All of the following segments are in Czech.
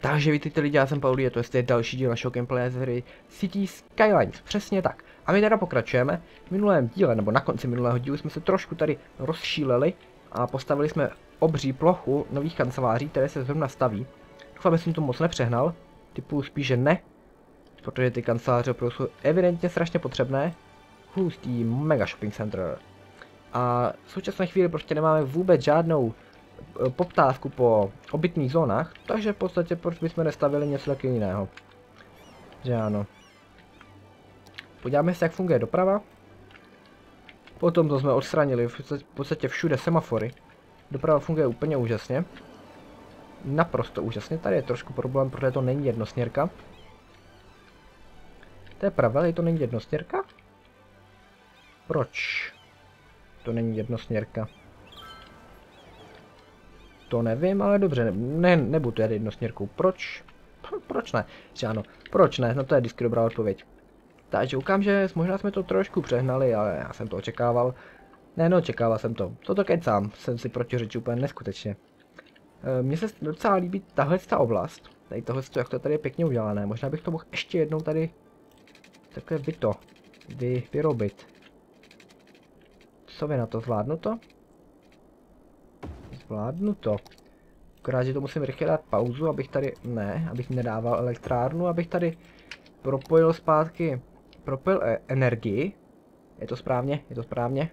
Takže vítejte lidi, já jsem Pauli, to je další díl našeho gameplaye z hry City Skylines, přesně tak. A my teda pokračujeme, v minulém díle, nebo na konci minulého dílu jsme se trošku tady rozšíleli a postavili jsme obří plochu nových kanceláří, které se zrovna staví. Doufám, že jsem to moc nepřehnal, typu spíš, že ne, protože ty kanceláře opravdu jsou evidentně strašně potřebné. Hustý mega shopping center. A v současné chvíli prostě nemáme vůbec žádnou poptávku po obytných zónách, takže v podstatě proč bychom nestavili něco taky jiného. Že ano. Podíváme se, jak funguje doprava. Potom to jsme odstranili v podstatě všude semafory. Doprava funguje úplně úžasně. Naprosto úžasně. Tady je trošku problém, protože to není jednosměrka. To je pravda, je to není jednosměrka? Proč? To není jednosměrka. To nevím, ale dobře, ne, nebudu jet jednosměrkou. Proč? Proč ne? Že ano, proč ne? No to je vždycky dobrá odpověď. Takže ukám, že možná jsme to trošku přehnali, ale já jsem to očekával. Ne, no, očekával jsem to. Toto kecám, jsem si protiřečil úplně neskutečně. E, mně se docela líbí tahle ta oblast. Tady tohle, jak to je tady pěkně udělané. Možná bych to mohl ještě jednou tady takhle vy to vy, vyrobit. Co vy na to zvládnu to? Zvládnu to. Akorát, že to musím rychle dát pauzu, abych tady, ne, abych nedával elektrárnu, abych tady propojil zpátky, propojil e energii. Je to správně, je to správně.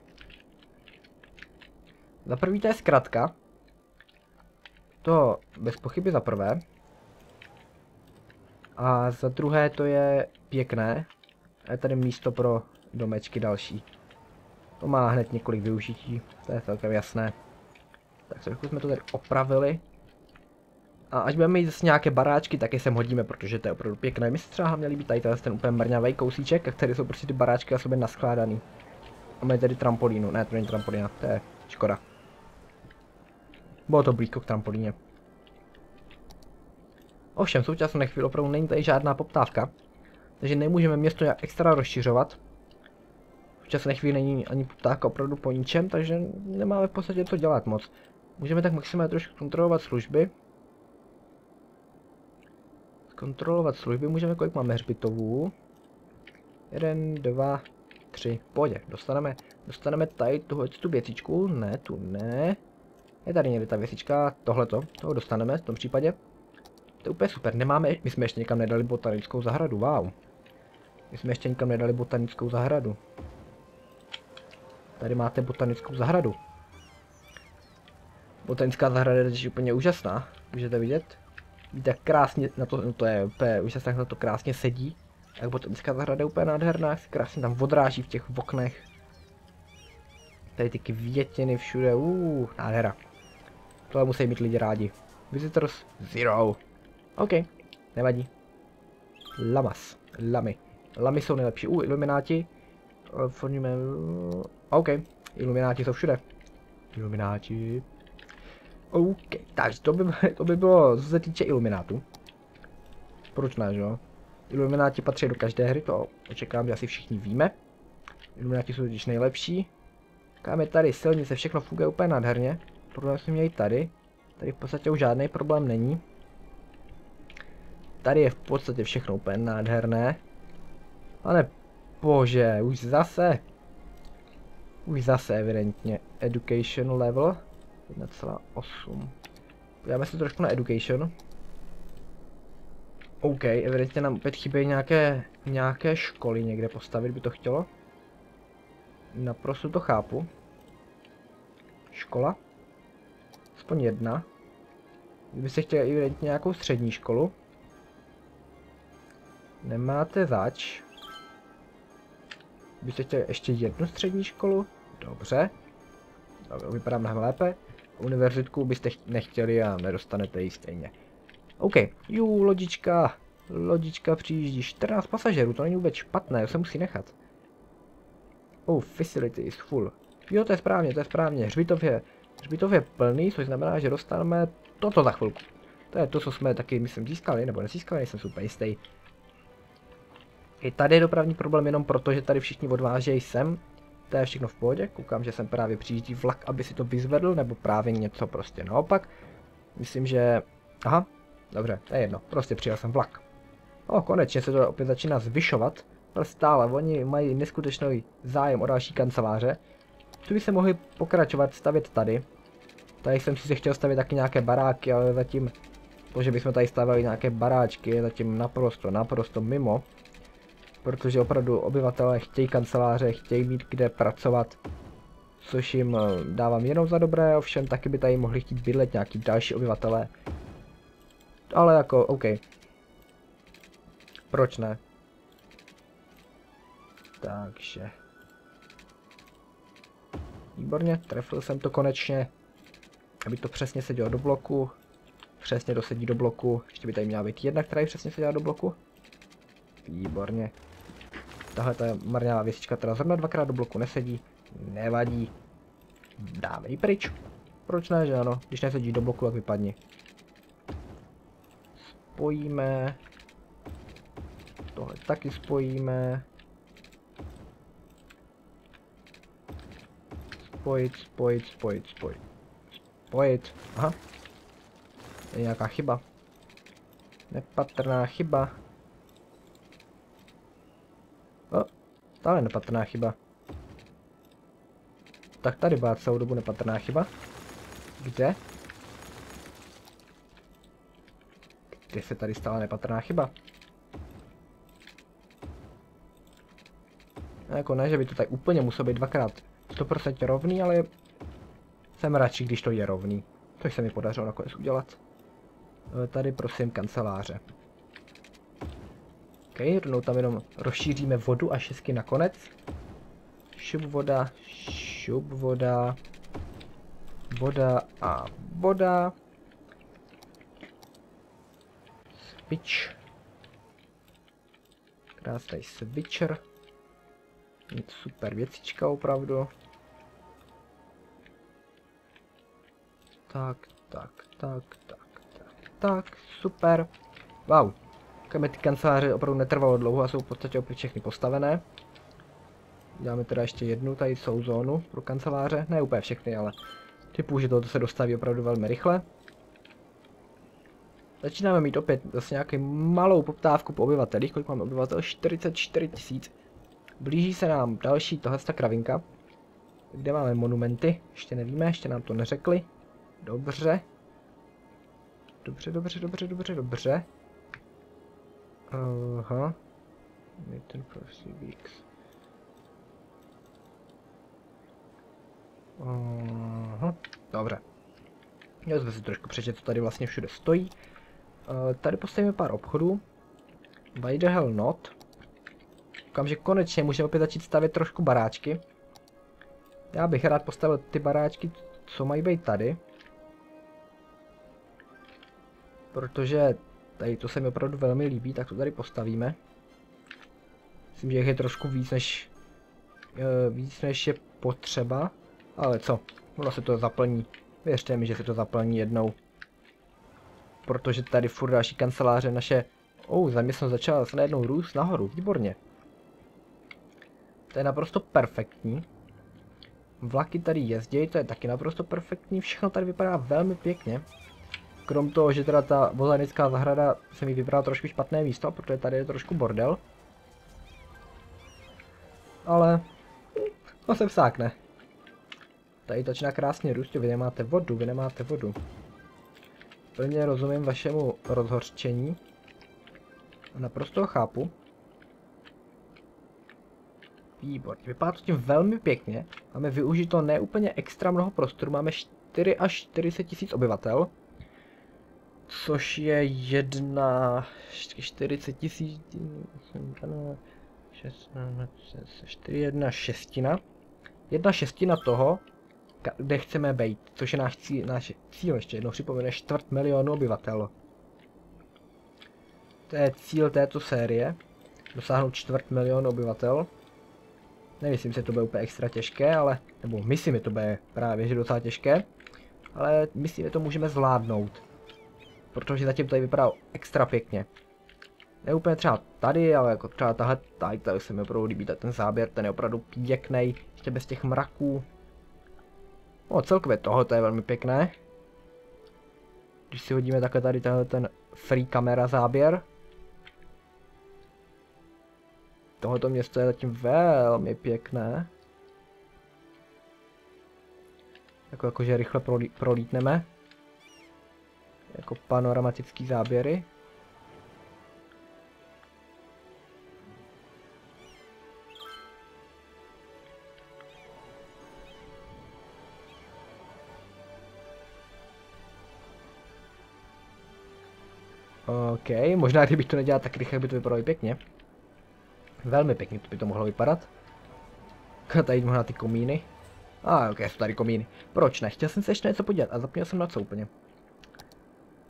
Za prvý to je zkratka. To bez pochyby za prvé. A za druhé to je pěkné. A je tady místo pro domečky další. To má hned několik využití, to je celkem jasné. Tak trochu jsme to tady opravili. A až budeme mít zase nějaké baráčky, tak je sem hodíme, protože to je opravdu pěkné. My se třeba měli být tady ten úplně mrňavý kousíček, a tady jsou prostě ty baráčky a sobě naskládaný. A máme tady trampolínu, ne to není trampolína, to je škoda. Bylo to blízko k trampolíně. Ovšem, v současné chvíli opravdu není tady žádná poptávka, takže nemůžeme město nějak extra rozšiřovat. V časné chvíli není ani poptávka opravdu po ničem, takže nemáme v podstatě co dělat moc. Můžeme tak maximálně trošku kontrolovat služby. Kontrolovat služby můžeme, kolik máme hřbitovů. Jeden, dva, tři, pohodě, dostaneme, dostaneme tady tuhle tu věcičku, ne, tu ne. Je tady někde ta věcička, tohleto, toho dostaneme v tom případě. To je úplně super, nemáme, my jsme ještě někam nedali botanickou zahradu, wow. My jsme ještě nikam nedali botanickou zahradu. Tady máte botanickou zahradu. Botanická zahrada je úplně úžasná, můžete vidět. Víte, jak krásně na to, no to je úplně úžasné, jak na to krásně sedí. Jak botanická zahrada je úplně nádherná, jak se krásně tam odráží v těch oknech. Tady ty květiny všude, uuu, nádhera. Tohle musí mít lidi rádi. Visitors Zero. OK, nevadí. Lamas, lamy. Lamy jsou nejlepší. U, ilumináti. Forníme... OK, ilumináti jsou všude. Ilumináti. OK, takže to by, to by bylo, co se týče iluminátu. Proč ne, že jo? Ilumináti patří do každé hry, to očekávám, že asi všichni víme. Ilumináti jsou totiž nejlepší. Máme tady silnice, všechno funguje úplně nádherně. Problém jsme měli tady. Tady v podstatě už žádný problém není. Tady je v podstatě všechno úplně nádherné. Ale bože, už zase. Už zase evidentně. Education level 1,8. Podíváme se trošku na education. OK, evidentně nám opět chybějí nějaké, nějaké školy někde postavit, by to chtělo. Naprosto to chápu. Škola. Aspoň jedna. Kdybyste chtěli evidentně nějakou střední školu. Nemáte zač. Byste chtěli ještě jednu střední školu? Dobře. Dobře, vypadá mnohem lépe. Univerzitku byste nechtěli a nedostanete ji stejně. OK, jú, lodička. Lodička přijíždí 14 pasažerů, to není vůbec špatné, to se musí nechat. Oh, facility is full. Jo, to je správně, to je správně. Hřbitov je, hřbitov je plný, což znamená, že dostaneme toto za chvilku. To je to, co jsme taky, myslím, získali, nebo nezískali, nejsem super jistý. I tady je dopravní problém jenom proto, že tady všichni odvážejí sem. To je všechno v pohodě, koukám, že sem právě přijíždí vlak, aby si to vyzvedl, nebo právě něco prostě naopak. Myslím, že... Aha, Dobře, to je jedno, prostě přijel jsem vlak. O, konečně se to opět začíná zvyšovat, ale stále, oni mají neskutečný zájem o další kanceláře. Tu by se mohli pokračovat stavět tady. Tady jsem si chtěl stavět taky nějaké baráky, ale zatím to, že bychom tady stavili nějaké baráčky, je zatím naprosto, naprosto mimo. Protože opravdu obyvatelé chtějí kanceláře, chtějí mít kde pracovat. Což jim eh, dávám jenom za dobré, ovšem taky by tady mohli chtít bydlet nějaký další obyvatelé. Ale jako, OK. Proč ne? Takže. Výborně, trefil jsem to konečně. Aby to přesně sedělo do bloku. Přesně dosedí do bloku. Ještě by tady měla být jedna, která přesně seděla do bloku. Výborně. Tahle ta marňavá věsička teda zrovna dvakrát do bloku nesedí. Nevadí. Dáme ji pryč. Proč ne, že ano? Když nesedí do bloku, tak vypadni. Spojíme. Tohle taky spojíme. Spojit, spojit, spojit, spojit. Spojit. Aha. Je nějaká chyba. Nepatrná chyba. O, stále nepatrná chyba. Tak tady byla celou dobu nepatrná chyba. Kde? Kde se tady stala nepatrná chyba? No, jako ne, že by to tady úplně muselo být dvakrát 100% rovný, ale jsem radši, když to je rovný. Což se mi podařilo nakonec udělat. E, tady prosím kanceláře. OK, rovnou tam jenom rozšíříme vodu a šestky nakonec. Šup voda, šup voda, voda a voda. Switch. Krásný switcher. Super věcička opravdu. Tak, tak, tak, tak, tak, tak, super. Wow. Kamě ty kanceláře opravdu netrvalo dlouho a jsou v podstatě opět všechny postavené. Děláme teda ještě jednu tady jsou zónu pro kanceláře, ne úplně všechny, ale typu, že to se dostaví opravdu velmi rychle. Začínáme mít opět zase nějakou malou poptávku po obyvatelích, kolik máme obyvatel? 44 tisíc. Blíží se nám další tohle kravinka. Kde máme monumenty? Ještě nevíme, ještě nám to neřekli. Dobře. Dobře, dobře, dobře, dobře, dobře. Aha. Ten prosí weeks. Aha, dobře. Já jsme si trošku přečet, co tady vlastně všude stojí. Uh, tady postavíme pár obchodů. By the hell not. Koukám, že konečně můžeme opět začít stavět trošku baráčky. Já bych rád postavil ty baráčky, co mají být tady. Protože tady to se mi opravdu velmi líbí, tak to tady postavíme. Myslím, že je trošku víc než, uh, víc než je potřeba. Ale co, ono se to zaplní. Věřte mi, že se to zaplní jednou. Protože tady furt další kanceláře naše... Oh, zaměstnost začala se najednou růst nahoru, výborně. To je naprosto perfektní. Vlaky tady jezdí, to je taky naprosto perfektní, všechno tady vypadá velmi pěkně. Krom toho, že teda ta botanická zahrada se mi vybrala trošku špatné místo, protože tady je trošku bordel. Ale... To se vsákne. Tady začíná krásně růst, vy nemáte vodu, vy nemáte vodu. Plně rozumím vašemu rozhořčení. Naprosto ho chápu. Výborně, vypadá to tím velmi pěkně. Máme využito neúplně extra mnoho prostoru, máme 4 až 40 tisíc obyvatel. Což je jedna 40 tisíc, 4, jedna šestina. Jedna šestina toho, kde chceme být, což je náš cíl, náš cíl ještě jednou připomene, čtvrt milionu obyvatel. To je cíl této série, dosáhnout čtvrt milionu obyvatel. Nemyslím si, že to bude úplně extra těžké, ale, nebo myslím, že to bude právě že docela těžké, ale myslím, že to můžeme zvládnout. Protože zatím tady vypadá extra pěkně. Ne úplně třeba tady, ale jako třeba tahle, tady, tady se mi opravdu líbí ten záběr, ten je opravdu pěkný, ještě bez těch mraků. No celkově tohle je velmi pěkné. Když si hodíme takhle tady tenhle ten free kamera záběr. Tohoto město je zatím velmi pěkné. Jako, jakože rychle prolí, prolítneme. Jako panoramatický záběry. OK, možná kdybych to nedělal tak rychle, by to vypadalo i pěkně. Velmi pěkně to by to mohlo vypadat. Tady možná ty komíny. A ah, ok, jsou tady komíny. Proč ne? Chtěl jsem se ještě něco podívat a zapněl jsem na co úplně.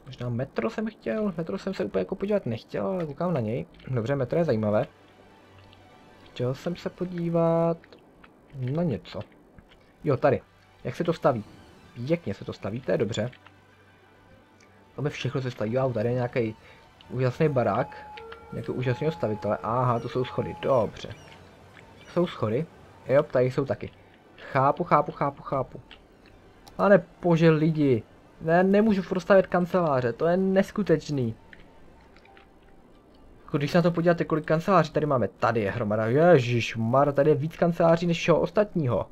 Možná metro jsem chtěl, metro jsem se úplně jako podívat nechtěl, ale koukám na něj. Dobře, metro je zajímavé. Chtěl jsem se podívat na něco. Jo, tady. Jak se to staví? Pěkně se to staví, to je dobře. Máme všechno se staví, wow, tady je nějaký úžasný barák. Nějaký úžasného stavitele. Aha, to jsou schody, dobře. Jsou schody. Jo, tady jsou taky. Chápu, chápu, chápu, chápu. Ale bože lidi. Ne, nemůžu prostavit kanceláře, to je neskutečný. Jako když se na to podíváte, kolik kanceláří tady máme. Tady je hromada, ježiš, mar, tady je víc kanceláří než všeho ostatního.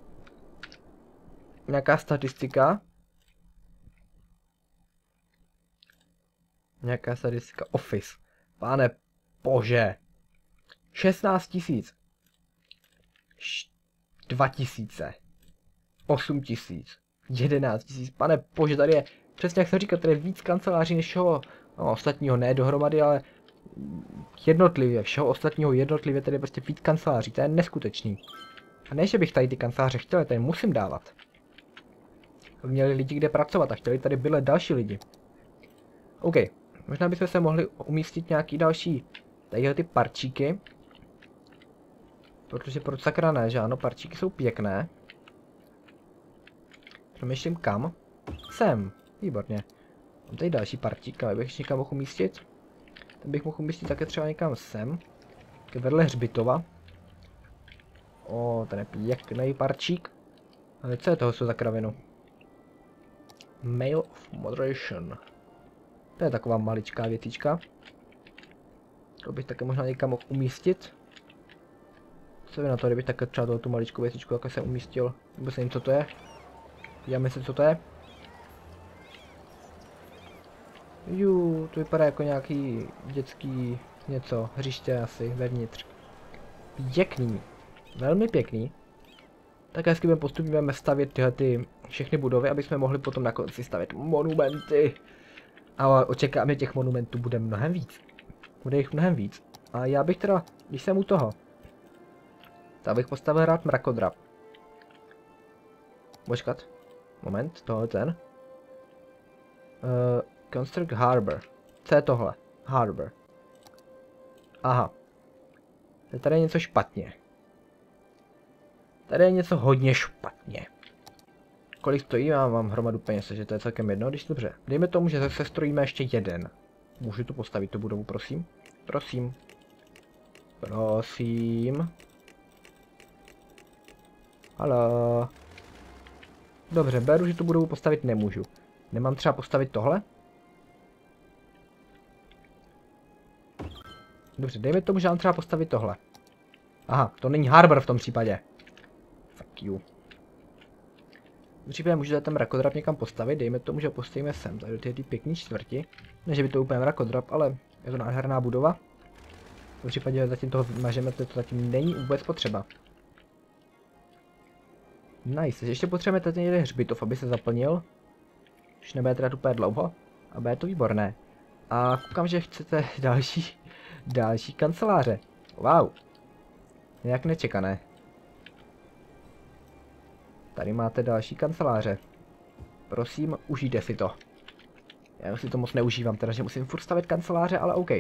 Nějaká statistika. Nějaká statistika. Office. Pane bože. 16 tisíc. 2 tisíce. 8 tisíc. 11 tisíc. Pane bože, tady je, přesně jak jsem říkal, tady je víc kanceláří než všeho no, ostatního, ne dohromady, ale jednotlivě, všeho ostatního jednotlivě, tady je prostě víc kanceláří, to je neskutečný. A ne, že bych tady ty kanceláře chtěl, tady musím dávat. Měli lidi kde pracovat a chtěli tady byle další lidi. OK, možná bychom se mohli umístit nějaký další tadyhle ty parčíky. Protože proč sakra ne, že ano, parčíky jsou pěkné. Přemýšlím kam. Sem. Výborně. Mám tady další partík, ale bych někam mohl umístit. Ten bych mohl umístit také třeba někam sem. Ke vedle hřbitova. O, ten je pěkný parčík. Ale co je toho jsou za kravinu? Mail of Moderation. To je taková maličká větička. To bych také možná někam mohl umístit. Co vy na to, kdybych také třeba tu maličkou větičku jako jsem umístil? Vůbec nevím, co to je. Podíváme se, co to je. Jú, to vypadá jako nějaký dětský něco, hřiště asi vevnitř. Pěkný, velmi pěkný. Tak hezky budeme postupně stavět tyhle ty všechny budovy, aby jsme mohli potom na konci stavět monumenty. Ale očekáváme těch monumentů bude mnohem víc. Bude jich mnohem víc. A já bych teda, když jsem u toho, tak bych postavil rád mrakodrap. Počkat. Moment, tohle ten. Uh, construct Harbor. Co je tohle? Harbor. Aha. Tady je něco špatně. Tady je něco hodně špatně. Kolik stojí? Já mám hromadu peněz, že to je celkem jedno, když dobře. Dejme tomu, že zase strojíme ještě jeden. Můžu tu postavit tu budovu, prosím? Prosím. Prosím. Halo. Dobře, beru, že tu budovu postavit nemůžu. Nemám třeba postavit tohle? Dobře, dejme tomu, že mám třeba postavit tohle. Aha, to není harbor v tom případě. Fuck you. V případě můžete ten mrakodrap někam postavit, dejme tomu, že ho postavíme sem, tady do té pěkné čtvrti. Ne, že by to úplně mrakodrap, ale je to nádherná budova. V případě zatím toho vymažeme, to zatím není vůbec potřeba. Nice, ještě potřebujeme tady jeden hřbitov, aby se zaplnil. Už nebude teda úplně dlouho. A bude to výborné. A koukám, že chcete další, další kanceláře. Wow. Nějak nečekané. Tady máte další kanceláře. Prosím, užijte si to. Já si to moc neužívám, teda že musím furt stavit kanceláře, ale OK.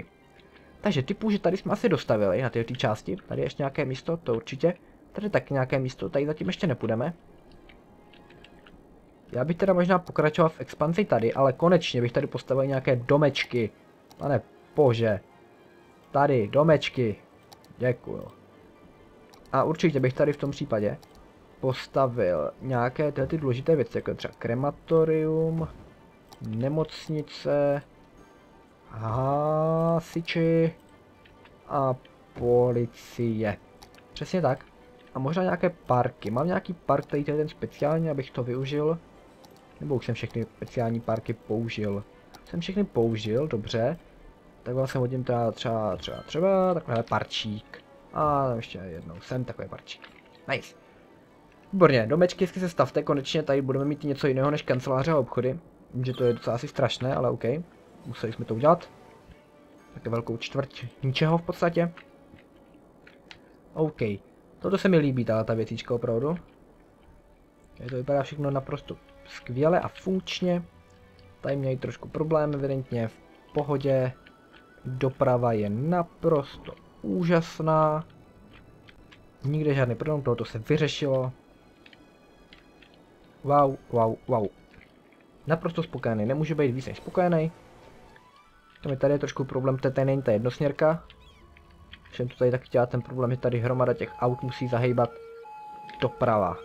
Takže typu, že tady jsme asi dostavili na této části. Tady je ještě nějaké místo, to určitě. Tady tak nějaké místo, tady zatím ještě nepůjdeme. Já bych teda možná pokračoval v expanzi tady, ale konečně bych tady postavil nějaké domečky. Pane bože. Tady, domečky. Děkuju. A určitě bych tady v tom případě postavil nějaké ty, ty důležité věci, jako třeba krematorium, nemocnice, hasiči a policie. Přesně tak. A možná nějaké parky. Mám nějaký park, tady ten speciálně, abych to využil. Nebo už jsem všechny speciální parky použil. Jsem všechny použil, dobře. Tak se hodím třeba, třeba, třeba, třeba takovýhle parčík. A ještě jednou sem takový parčík. Nice. Výborně, domečky se stavte, konečně tady budeme mít něco jiného než kanceláře a obchody. Vím, že to je docela asi strašné, ale OK. Museli jsme to udělat. Také velkou čtvrť ničeho v podstatě. OK. Toto se mi líbí, ta, ta věcička opravdu. Je to vypadá všechno naprosto skvěle a funkčně. Tady mějí trošku problém, evidentně v pohodě. Doprava je naprosto úžasná. Nikde žádný problém, tohoto se vyřešilo. Wow, wow, wow. Naprosto spokojený, nemůže být víc než spokojený. Tady je trošku problém, to není ta jednosměrka. Všem to tady taky dělá ten problém, že tady hromada těch aut musí zahýbat doprava.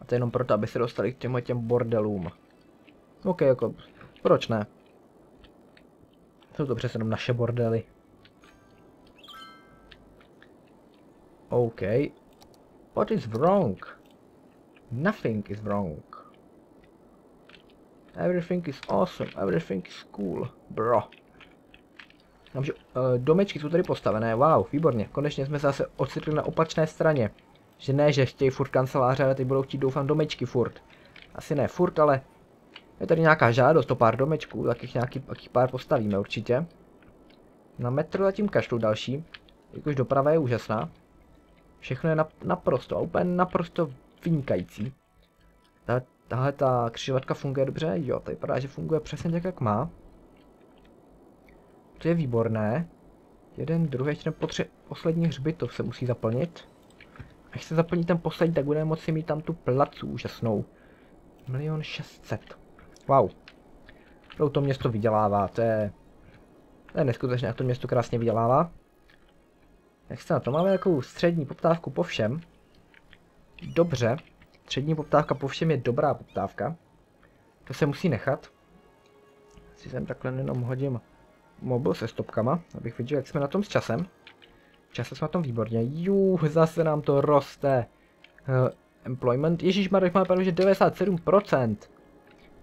A to jenom proto, aby se dostali k těmhle těm bordelům. OK, jako, proč ne? Jsou to přesně jenom naše bordely. OK. What is wrong? Nothing is wrong. Everything is awesome, everything is cool, bro. Takže uh, domečky jsou tady postavené, wow, výborně, konečně jsme se zase ocitli na opačné straně. Že ne, že chtějí furt kanceláře, ale teď budou chtít doufám domečky furt. Asi ne furt, ale je tady nějaká žádost o pár domečků, tak jich nějaký, pár postavíme určitě. Na metro zatím kašlu další, jakož doprava je úžasná. Všechno je nap naprosto, a úplně naprosto vynikající. Ta, tahle ta křižovatka funguje dobře? Jo, tady vypadá, že funguje přesně tak, jak má. To je výborné. Jeden, druhý, ještě potře poslední hřbitov se musí zaplnit. Až se zaplní ten poslední, tak budeme moci mít tam tu placu úžasnou. Milion šestset. Wow. Pro to město vydělává, to je... To je neskutečné, jak to město krásně vydělává. Jak se na to máme takovou střední poptávku po všem. Dobře. Střední poptávka po všem je dobrá poptávka. To se musí nechat. Si sem takhle jenom hodím mobil se stopkama, abych viděl, jak jsme na tom s časem. Časem jsme na tom výborně. Jú, zase nám to roste. Uh, employment, Ježíš Marek má pravdu, že 97%.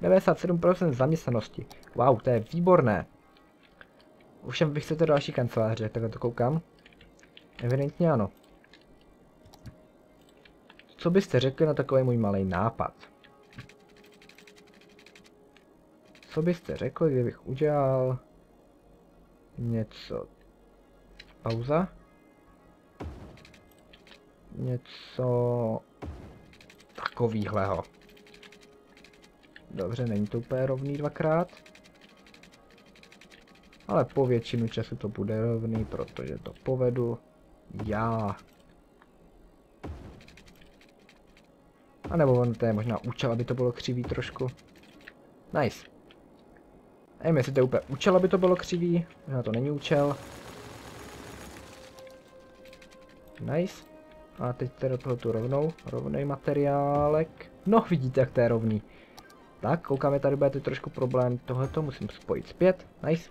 97% zaměstnanosti. Wow, to je výborné. Ovšem vy chcete další kanceláře, takhle to koukám. Evidentně ano. Co byste řekli na takový můj malý nápad? Co byste řekli, kdybych udělal něco... Pauza? Něco takovýhleho. Dobře, není to úplně rovný dvakrát. Ale po většinu času to bude rovný, protože to povedu já. A nebo on to je možná účel, aby to bylo křivý trošku. Nice. Nevím, jestli to je úplně účel, aby to bylo křivý. Možná to není účel. Nice. A teď teda toho tu rovnou. Rovnej materiálek. No, vidíte, jak to je rovný. Tak, koukáme, tady bude trošku problém. Tohleto musím spojit zpět. Nice.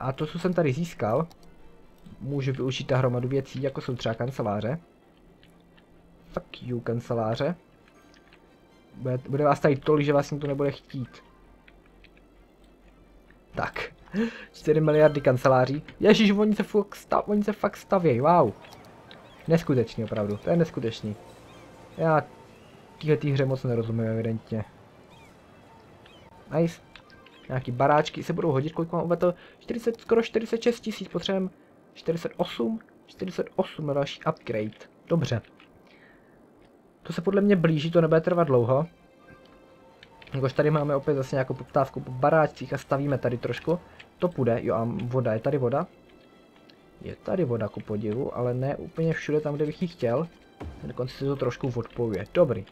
A to, co jsem tady získal, můžu využít ta hromadu věcí, jako jsou třeba kanceláře. Fuck you, kanceláře. Bude, bude vás tady tolik, že vlastně to nebude chtít. Tak. 4 miliardy kanceláří. Ježíš, oni se fakt, stav, oni se fakt stavějí, wow. Neskutečný opravdu, to je neskutečný. Já téhle tý hře moc nerozumím evidentně. Nice. Nějaký baráčky se budou hodit, kolik mám to 40, skoro 46 tisíc, potřebujeme 48, 48 na další upgrade. Dobře. To se podle mě blíží, to nebude trvat dlouho. Jakož tady máme opět zase nějakou poptávku po baráčcích a stavíme tady trošku. To půjde, jo a voda, je tady voda? Je tady voda ku podivu, ale ne úplně všude tam, kde bych ji chtěl. Dokonce se to trošku odpojuje. Dobrý.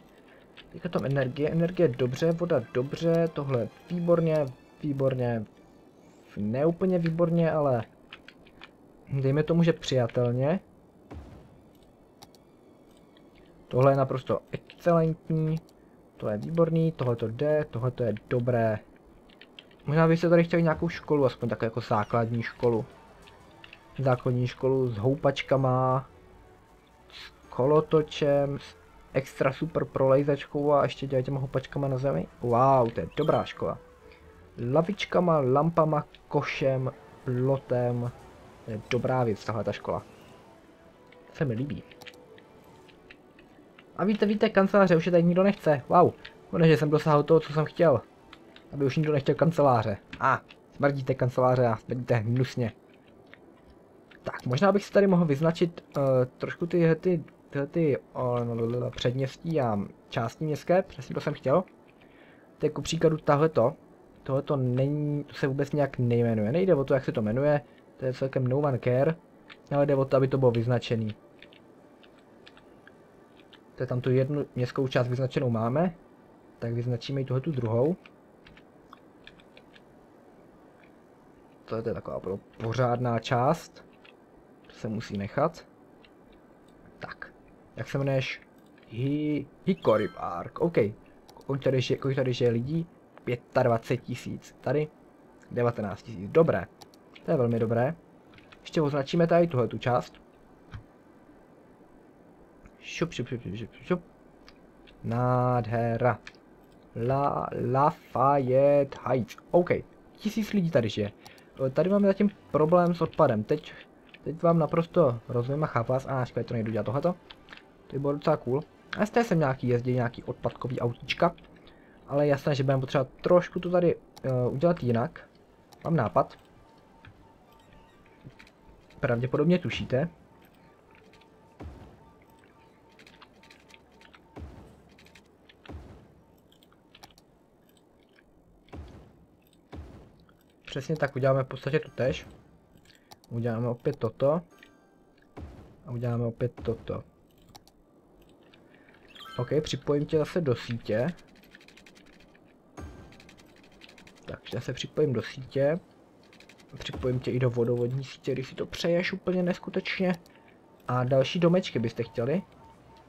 Teďka tam energie, energie dobře, voda dobře, tohle výborně, výborně, ne úplně výborně, ale dejme tomu, že přijatelně. Tohle je naprosto excelentní, to je výborný, tohle to jde, tohle to je dobré. Možná byste tady chtěli nějakou školu, aspoň takovou jako základní školu. Základní školu s houpačkama, s kolotočem, s extra super prolejzačkou a ještě dělat těma houpačkama na zemi. Wow, to je dobrá škola. Lavičkama, lampama, košem, plotem. To je dobrá věc, tahle ta škola. Se mi líbí. A víte, víte, kanceláře už je tady nikdo nechce. Wow, konečně jsem dosáhl toho, co jsem chtěl. Aby už nikdo nechtěl kanceláře. A, ah, smrdíte kanceláře a smrdíte hnusně. Tak, možná bych si tady mohl vyznačit uh, trošku ty, ty, ty, ty uh, předměstí a části městské, přesně to jsem chtěl. Tak ku příkladu tahleto, tohleto není, to se vůbec nějak nejmenuje, nejde o to, jak se to jmenuje, to je celkem no one care, ale jde o to, aby to bylo vyznačený. To je tam tu jednu městskou část vyznačenou máme, tak vyznačíme i tuhle tu druhou. To je taková pořádná část. To se musí nechat. Tak. Jak se jmenuješ? Hi Hickory Park. OK. Kolik tady, žije, kolik tady žije lidí? 25 tisíc. Tady 19 tisíc. Dobré. To je velmi dobré. Ještě označíme tady tuhle tu část. Šup, šup, šup, šup, šup. Nádhera. La Lafayette Heights. OK. Tisíc lidí tady žije. Tady máme zatím problém s odpadem. Teď, teď vám naprosto rozumím a chápu vás. A ah, to nejdu dělat tohleto. To by bylo docela cool. A zde jsem nějaký jezdí, nějaký odpadkový autíčka. Ale jasné, že budeme potřebovat trošku to tady uh, udělat jinak. Mám nápad. Pravděpodobně tušíte. Přesně tak uděláme v podstatě to tež. Uděláme opět toto. A uděláme opět toto. OK, připojím tě zase do sítě. Takže se připojím do sítě. Připojím tě i do vodovodní sítě, když si to přeješ úplně neskutečně. A další domečky byste chtěli?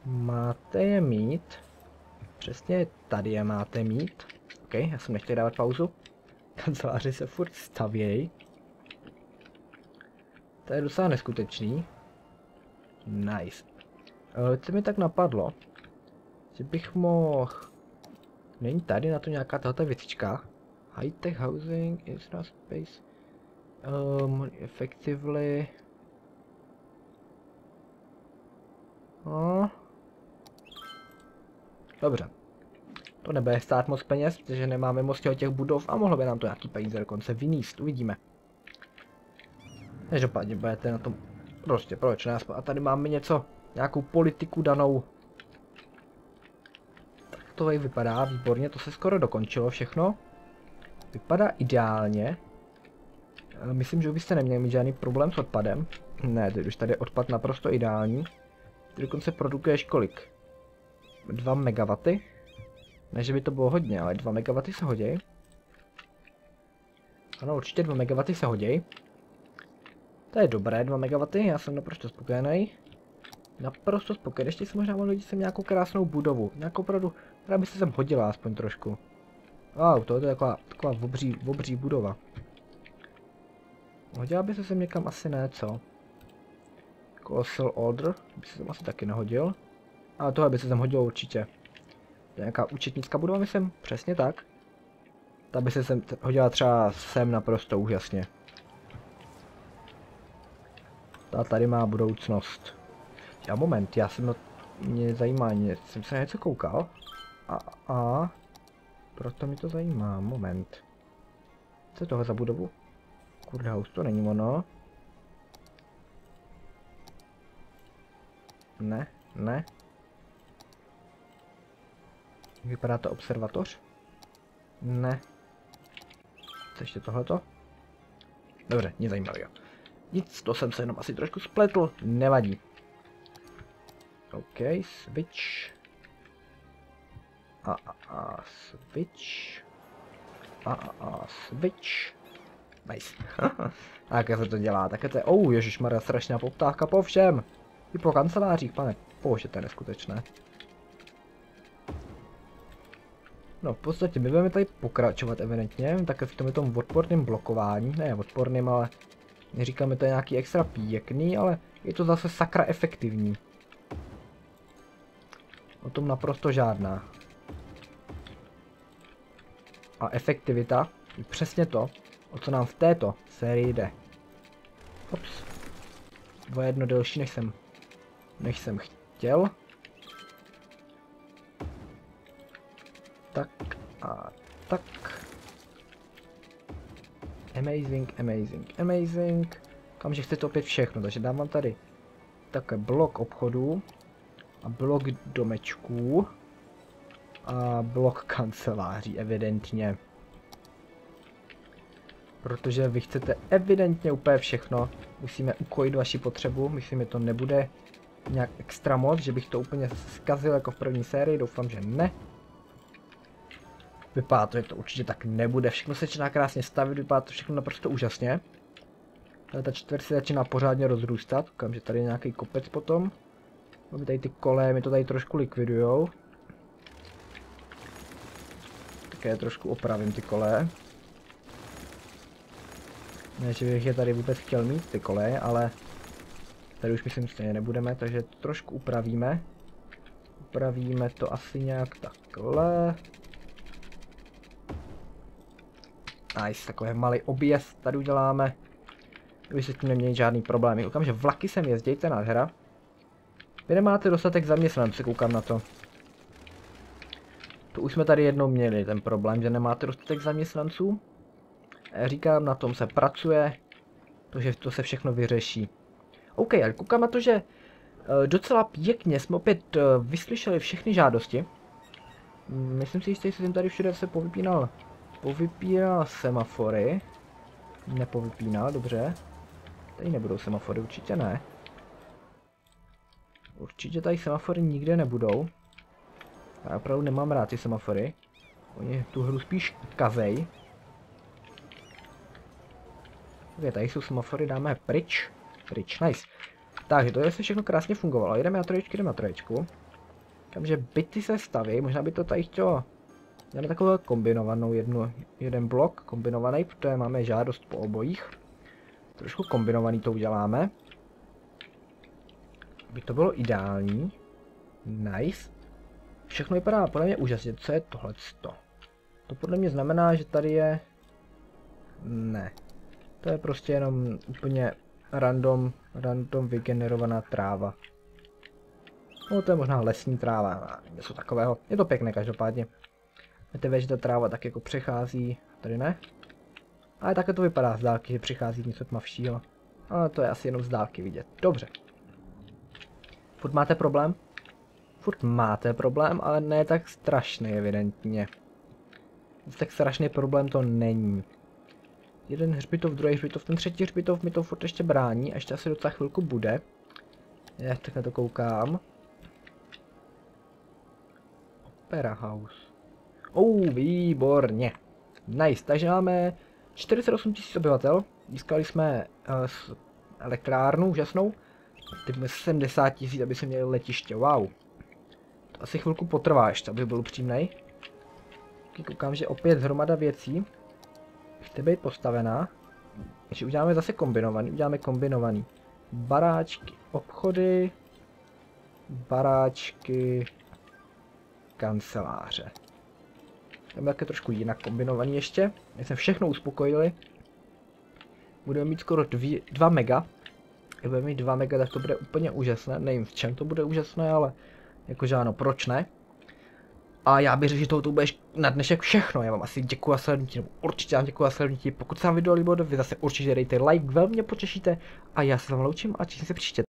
Máte je mít. Přesně tady je máte mít. OK, já jsem nechtěl dávat pauzu. Kanceláři se furt stavějí. To je docela neskutečný. Nice. Co mi tak napadlo, že bych mohl... Není tady na to nějaká tato věcička? High-tech housing, infra space... Um, effectively... No. Dobře. To nebude stát moc peněz, protože nemáme moc těch budov a mohlo by nám to nějaký peníze dokonce vyníst, uvidíme. Každopádně budete na tom, prostě proč ne, a tady máme něco, nějakou politiku danou. Tak to i vypadá, výborně, to se skoro dokončilo všechno. Vypadá ideálně. Myslím, že byste neměli mít žádný problém s odpadem. Ne, teď už tady je odpad naprosto ideální. Ty dokonce produkuješ kolik? 2 megawaty? Ne, že by to bylo hodně, ale 2 MW se hodí. Ano, určitě 2 MW se hodí. To je dobré, 2 MW, já jsem naprosto spokojený. Naprosto spokojený, ještě si možná mohl sem nějakou krásnou budovu. Nějakou opravdu, která by se sem hodila aspoň trošku. Wow, to je taková, taková obří, obří budova. Hodila by se sem někam asi ne, co? Colossal Order by se sem asi taky nehodil. Ale tohle by se sem hodilo určitě. Nějaká účetnická budova, myslím, přesně tak. Ta by se sem hodila třeba sem naprosto úžasně. Ta tady má budoucnost. Já moment, já jsem na... Mě zajímá, jsem se něco koukal. A, a, proto mi to zajímá, moment. Co je tohle za budovu? Kurde, house to není ono. Ne, ne, Vypadá to observatoř? Ne. Co ještě tohleto? Dobře, nic zajímavého. Nic, to jsem se jenom asi trošku spletl, nevadí. OK, switch. A, a, a, switch. A, a, a, switch. Nice. tak jak se to dělá, tak je to, oh, ježišmarja, strašná poptávka po všem. I po kancelářích, pane, bože, to je neskutečné. No v podstatě my budeme tady pokračovat evidentně, tak v tom tom odporném blokování, ne odporným, ale neříkáme to je nějaký extra pěkný, ale je to zase sakra efektivní. O tom naprosto žádná. A efektivita je přesně to, o co nám v této sérii jde. Ops. Bylo jedno delší, než jsem, než jsem chtěl. Tak a tak. Amazing, amazing, amazing. Kamže chcete opět všechno, takže dám vám tady také blok obchodů a blok domečků a blok kanceláří, evidentně. Protože vy chcete evidentně úplně všechno, musíme ukojit vaši potřebu, myslím, že to nebude nějak extra moc, že bych to úplně zkazil jako v první sérii, doufám, že ne. Vypadá to, že to určitě tak nebude, všechno se začíná krásně stavit, vypadá to všechno naprosto úžasně. Ale ta čtvrť se začíná pořádně rozrůstat, koukám, že tady je nějaký kopec potom. Máme tady ty kole, mi to tady trošku likvidujou. Také trošku opravím ty kole. Ne, že bych je tady vůbec chtěl mít, ty koleje, ale tady už myslím stejně nebudeme, takže to trošku upravíme. Upravíme to asi nějak takhle. Nice, takový malý objezd tady uděláme. Vy se tím nemějí žádný problémy. Koukám, že vlaky sem jezdí, to je nádhera. Vy nemáte dostatek zaměstnanců, koukám na to. To už jsme tady jednou měli, ten problém, že nemáte dostatek zaměstnanců. Říkám, na tom se pracuje, takže to se všechno vyřeší. OK, ale koukám na to, že uh, docela pěkně jsme opět uh, vyslyšeli všechny žádosti. Myslím si, že jsem tady všude se povypínal, povypínal semafory. Nepovypínal, dobře. Tady nebudou semafory, určitě ne. Určitě tady semafory nikde nebudou. Já opravdu nemám rád ty semafory. Oni tu hru spíš kazej. Okay, tady jsou semafory, dáme pryč. Pryč, nice. Takže to se všechno krásně fungovalo. Jdeme na troječky, jdeme na troječku. Takže byty se staví, možná by to tady chtělo. Dáme takovou kombinovanou jednu, jeden blok, kombinovaný, protože máme žádost po obojích. Trošku kombinovaný to uděláme. By to bylo ideální. Nice. Všechno vypadá podle mě úžasně. Co je tohle? To podle mě znamená, že tady je... Ne. To je prostě jenom úplně random, random vygenerovaná tráva. No to je možná lesní tráva, něco takového. Je to pěkné každopádně. Víte, že ta tráva tak jako přechází, tady ne. Ale takhle to vypadá z dálky, že přichází něco tmavšího. Ale to je asi jenom z dálky vidět. Dobře. Furt máte problém? Furt máte problém, ale ne tak strašný evidentně. Tak strašný problém to není jeden hřbitov, druhý hřbitov, ten třetí hřbitov mi to furt ještě brání a ještě asi docela chvilku bude. Já tak na to koukám. Opera House. Oh, výborně. Nice, takže máme 48 000 obyvatel. Získali jsme uh, elektrárnu úžasnou. Teď máme 70 000, aby se měli letiště. Wow. To asi chvilku potrvá ještě, aby byl upřímnej. Koukám, že opět hromada věcí chce být postavená. Takže uděláme zase kombinovaný, uděláme kombinovaný. Baráčky, obchody, baráčky, kanceláře. Tam také trošku jinak kombinovaný ještě. My jsme všechno uspokojili. Budeme mít skoro 2 mega. Jak budeme mít 2 mega, tak to bude úplně úžasné. Nevím v čem to bude úžasné, ale jakože ano, proč ne? A já bych řekl, že to budeš na dnešek všechno. Já vám asi děkuji a sledujte, nebo určitě vám děkuji a sledujte. Pokud se vám video líbilo, vy zase určitě dejte like, velmi mě potěšíte. A já se vám loučím a těším se příště.